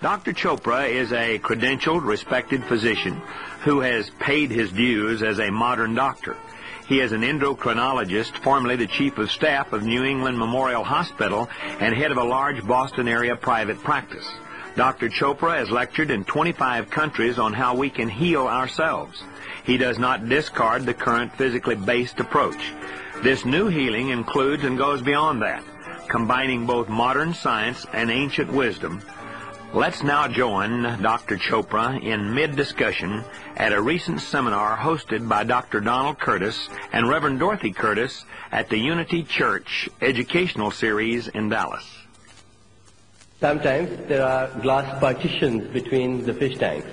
Dr. Chopra is a credentialed, respected physician who has paid his dues as a modern doctor. He is an endocrinologist, formerly the chief of staff of New England Memorial Hospital and head of a large Boston area private practice. Dr. Chopra has lectured in 25 countries on how we can heal ourselves. He does not discard the current physically based approach. This new healing includes and goes beyond that, combining both modern science and ancient wisdom. Let's now join Dr. Chopra in mid-discussion at a recent seminar hosted by Dr. Donald Curtis and Reverend Dorothy Curtis at the Unity Church Educational Series in Dallas. Sometimes there are glass partitions between the fish tanks.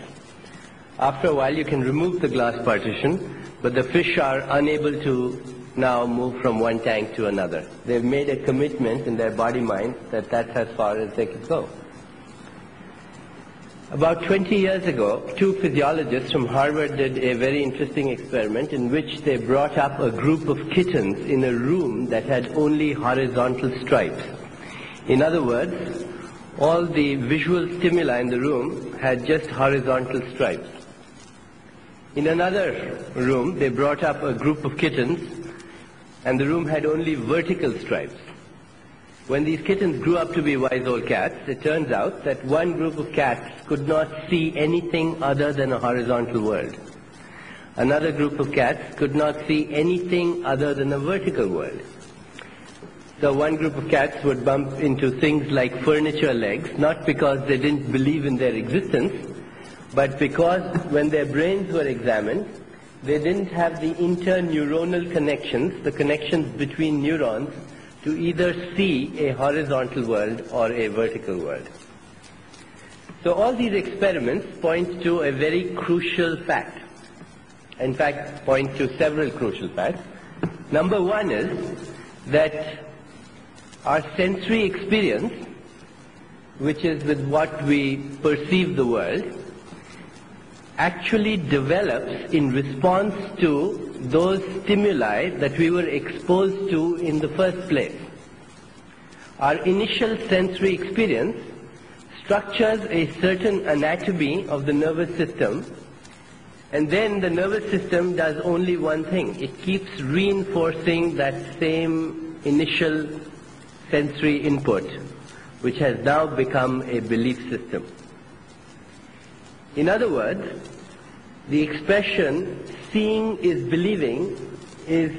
After a while you can remove the glass partition, but the fish are unable to now move from one tank to another. They've made a commitment in their body mind that that's as far as they can go. About 20 years ago, two physiologists from Harvard did a very interesting experiment in which they brought up a group of kittens in a room that had only horizontal stripes. In other words, all the visual stimuli in the room had just horizontal stripes. In another room, they brought up a group of kittens and the room had only vertical stripes. When these kittens grew up to be wise old cats, it turns out that one group of cats could not see anything other than a horizontal world. Another group of cats could not see anything other than a vertical world. So one group of cats would bump into things like furniture legs, not because they didn't believe in their existence, but because when their brains were examined, they didn't have the interneuronal connections, the connections between neurons, to either see a horizontal world or a vertical world. So all these experiments point to a very crucial fact. In fact, point to several crucial facts. Number one is that our sensory experience, which is with what we perceive the world, actually develops in response to those stimuli that we were exposed to in the first place. Our initial sensory experience structures a certain anatomy of the nervous system and then the nervous system does only one thing. It keeps reinforcing that same initial sensory input which has now become a belief system. In other words, the expression seeing is believing is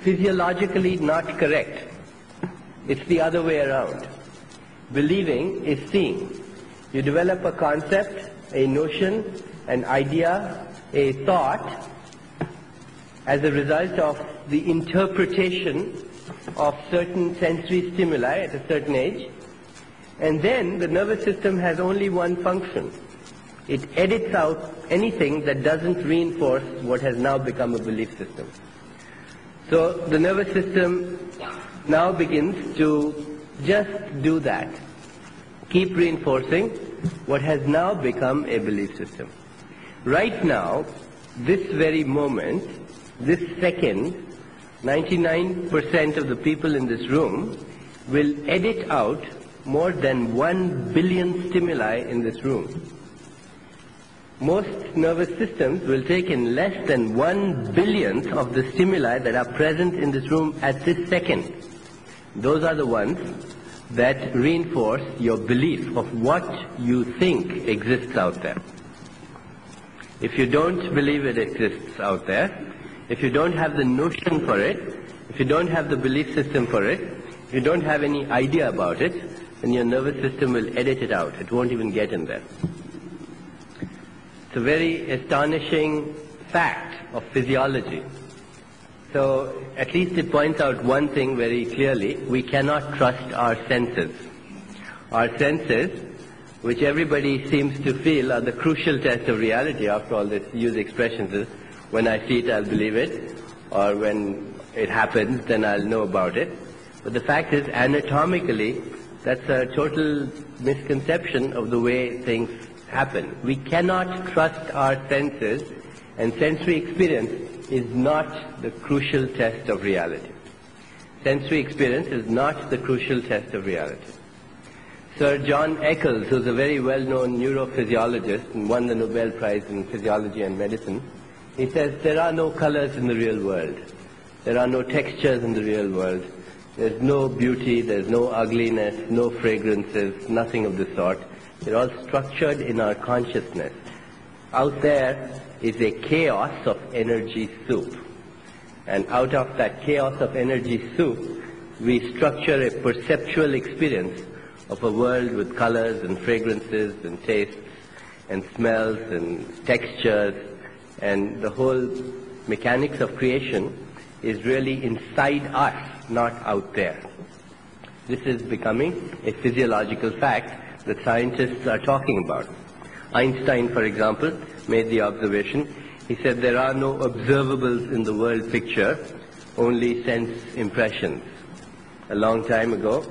physiologically not correct. It's the other way around. Believing is seeing. You develop a concept, a notion, an idea, a thought as a result of the interpretation of certain sensory stimuli at a certain age. And then the nervous system has only one function. It edits out anything that doesn't reinforce what has now become a belief system. So the nervous system now begins to just do that. Keep reinforcing what has now become a belief system. Right now, this very moment, this second, 99% of the people in this room will edit out more than 1 billion stimuli in this room. Most nervous systems will take in less than 1 billionth of the stimuli that are present in this room at this second. Those are the ones that reinforce your belief of what you think exists out there. If you don't believe it exists out there, if you don't have the notion for it, if you don't have the belief system for it, if you don't have any idea about it, then your nervous system will edit it out. It won't even get in there. It's a very astonishing fact of physiology. So at least it points out one thing very clearly. We cannot trust our senses. Our senses, which everybody seems to feel are the crucial test of reality, after all this use expressions is, when I see it, I'll believe it, or when it happens, then I'll know about it. But the fact is, anatomically, that's a total misconception of the way things happen. We cannot trust our senses, and sensory experience is not the crucial test of reality. Sensory experience is not the crucial test of reality. Sir John Eccles, who's a very well-known neurophysiologist and won the Nobel Prize in Physiology and Medicine, he says there are no colors in the real world. There are no textures in the real world. There's no beauty, there's no ugliness, no fragrances, nothing of the sort. They're all structured in our consciousness. Out there is a chaos of energy soup. And out of that chaos of energy soup, we structure a perceptual experience of a world with colors and fragrances and tastes and smells and textures and the whole mechanics of creation is really inside us, not out there. This is becoming a physiological fact that scientists are talking about. Einstein, for example, made the observation. He said there are no observables in the world picture, only sense impressions. A long time ago,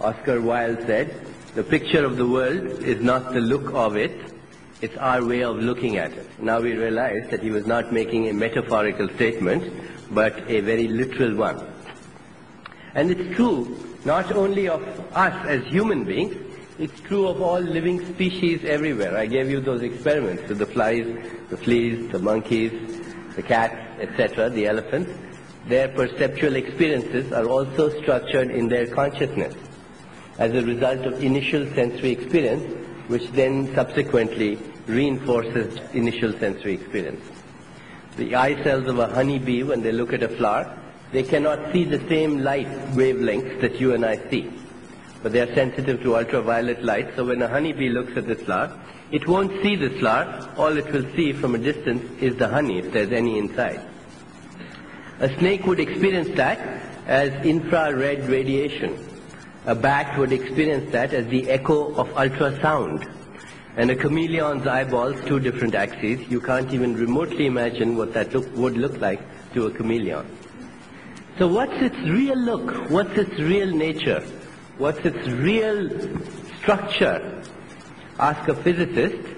Oscar Wilde said, the picture of the world is not the look of it, it's our way of looking at it. Now we realize that he was not making a metaphorical statement, but a very literal one. And it's true not only of us as human beings, it's true of all living species everywhere. I gave you those experiments with the flies, the fleas, the monkeys, the cats, etc., the elephants. Their perceptual experiences are also structured in their consciousness as a result of initial sensory experience, which then subsequently reinforces initial sensory experience. The eye cells of a honeybee, when they look at a flower, they cannot see the same light wavelengths that you and I see. But they are sensitive to ultraviolet light, so when a honeybee looks at this flower, it won't see this flower. All it will see from a distance is the honey, if there's any inside. A snake would experience that as infrared radiation. A bat would experience that as the echo of ultrasound. And a chameleon's eyeballs, two different axes, you can't even remotely imagine what that look, would look like to a chameleon. So what's its real look? What's its real nature? What's its real structure? Ask a physicist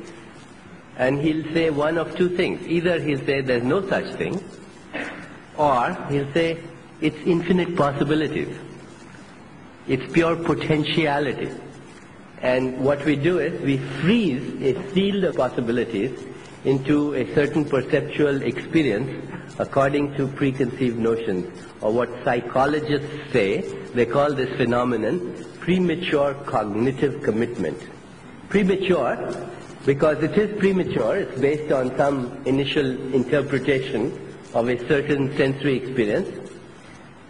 and he'll say one of two things. Either he'll say there's no such thing, or he'll say it's infinite possibilities. It's pure potentiality. And what we do is we freeze a field of possibilities into a certain perceptual experience according to preconceived notions, or what psychologists say, they call this phenomenon premature cognitive commitment. Premature because it is premature, it's based on some initial interpretation of a certain sensory experience,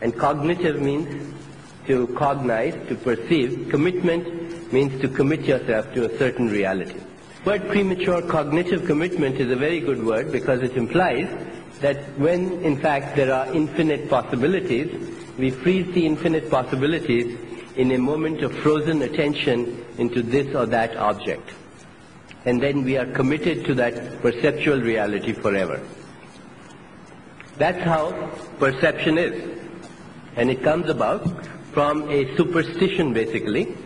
and cognitive means to cognize, to perceive. Commitment means to commit yourself to a certain reality. Word premature cognitive commitment is a very good word because it implies that when in fact there are infinite possibilities, we freeze the infinite possibilities in a moment of frozen attention into this or that object. And then we are committed to that perceptual reality forever. That's how perception is. And it comes about from a superstition basically.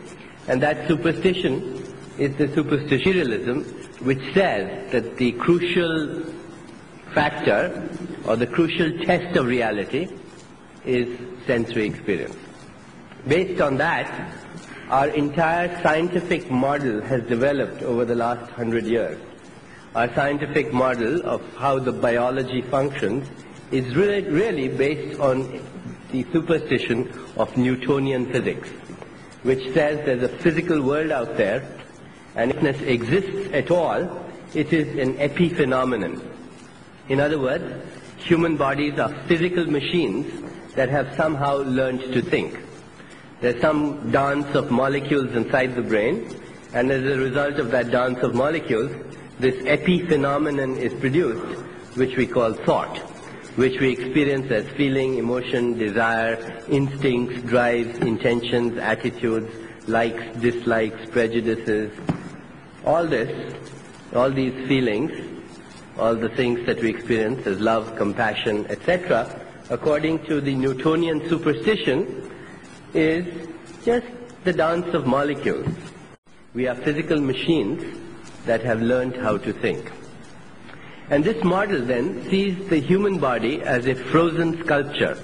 And that superstition is the superstitionalism which says that the crucial factor or the crucial test of reality is sensory experience. Based on that, our entire scientific model has developed over the last hundred years. Our scientific model of how the biology functions is really, really based on the superstition of Newtonian physics, which says there's a physical world out there, and if it exists at all, it is an epiphenomenon. In other words, human bodies are physical machines that have somehow learned to think. There's some dance of molecules inside the brain, and as a result of that dance of molecules, this epiphenomenon is produced, which we call thought which we experience as feeling, emotion, desire, instincts, drives, intentions, attitudes, likes, dislikes, prejudices. All this, all these feelings, all the things that we experience as love, compassion, etc., according to the Newtonian superstition, is just the dance of molecules. We are physical machines that have learned how to think. And this model then sees the human body as a frozen sculpture,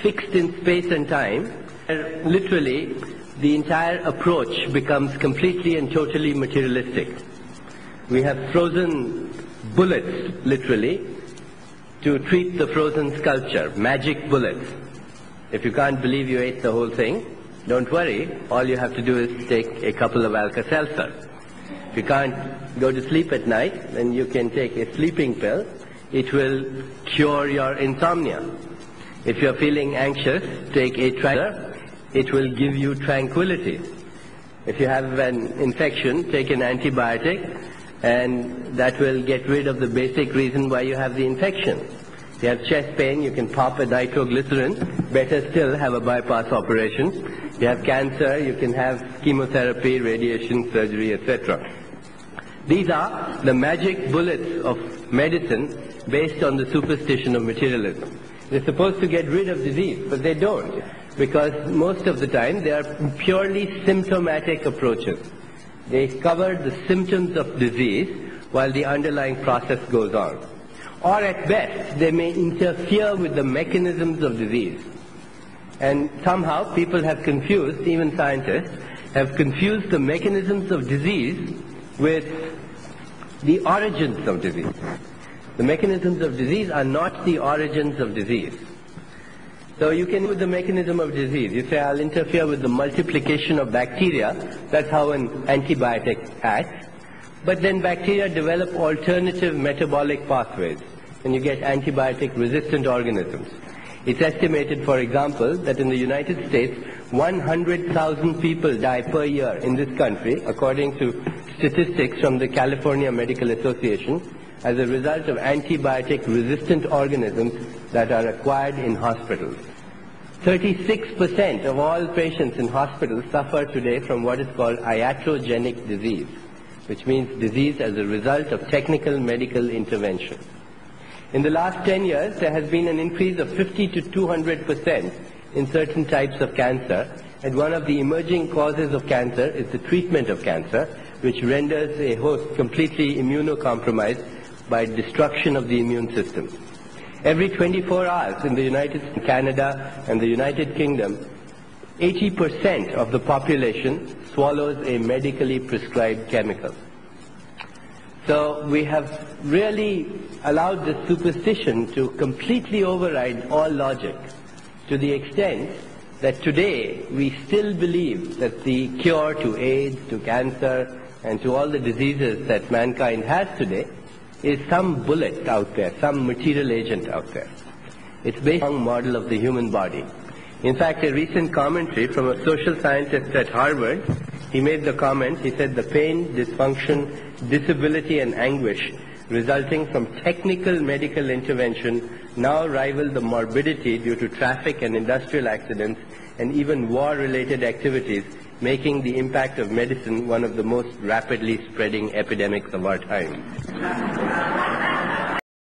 fixed in space and time. And literally, the entire approach becomes completely and totally materialistic. We have frozen bullets, literally, to treat the frozen sculpture, magic bullets. If you can't believe you ate the whole thing, don't worry. All you have to do is take a couple of Alka-Seltzer. If you can't go to sleep at night, then you can take a sleeping pill. It will cure your insomnia. If you're feeling anxious, take a tranquilizer. It will give you tranquility. If you have an infection, take an antibiotic, and that will get rid of the basic reason why you have the infection. If you have chest pain, you can pop a nitroglycerin. Better still, have a bypass operation. If you have cancer, you can have chemotherapy, radiation, surgery, etc. These are the magic bullets of medicine based on the superstition of materialism. They're supposed to get rid of disease, but they don't because most of the time they are purely symptomatic approaches. They cover the symptoms of disease while the underlying process goes on. Or at best, they may interfere with the mechanisms of disease. And somehow people have confused, even scientists, have confused the mechanisms of disease with the origins of disease. The mechanisms of disease are not the origins of disease. So you can with the mechanism of disease. You say, I'll interfere with the multiplication of bacteria. That's how an antibiotic acts. But then bacteria develop alternative metabolic pathways, and you get antibiotic-resistant organisms. It's estimated, for example, that in the United States, 100,000 people die per year in this country, according to statistics from the California Medical Association, as a result of antibiotic-resistant organisms that are acquired in hospitals. 36% of all patients in hospitals suffer today from what is called iatrogenic disease, which means disease as a result of technical medical intervention. In the last 10 years, there has been an increase of 50 to 200% in certain types of cancer, and one of the emerging causes of cancer is the treatment of cancer, which renders a host completely immunocompromised by destruction of the immune system. Every 24 hours in the United States, Canada, and the United Kingdom, 80% of the population swallows a medically prescribed chemical. So we have really allowed the superstition to completely override all logic to the extent that today we still believe that the cure to AIDS, to cancer, and to all the diseases that mankind has today is some bullet out there, some material agent out there. It's based on model of the human body. In fact, a recent commentary from a social scientist at Harvard, he made the comment, he said the pain, dysfunction, disability and anguish resulting from technical medical intervention now rival the morbidity due to traffic and industrial accidents and even war-related activities, making the impact of medicine one of the most rapidly spreading epidemics of our time.